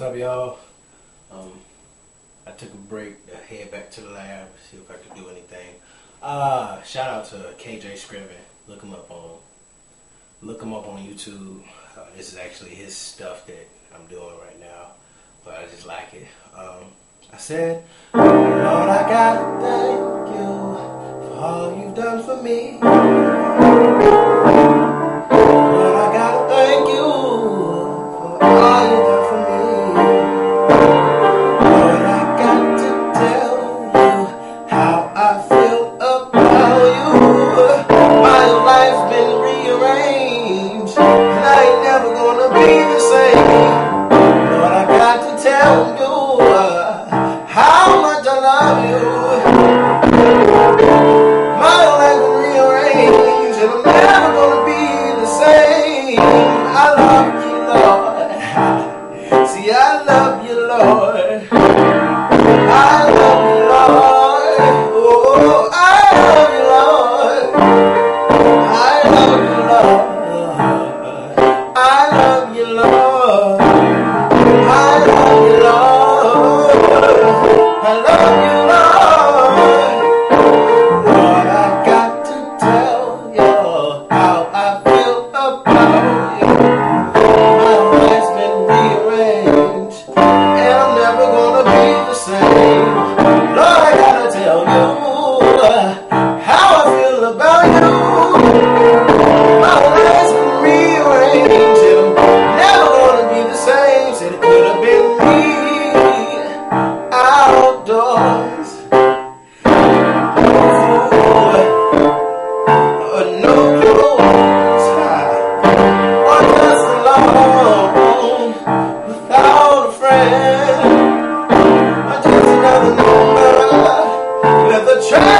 What's up, y'all? Um, I took a break. to head back to the lab, see if I could do anything. Uh, shout out to KJ Scriven. Look him up on, look him up on YouTube. Uh, this is actually his stuff that I'm doing right now, but I just like it. Um, I said, Lord, I gotta thank you for all you've done for me. Let the child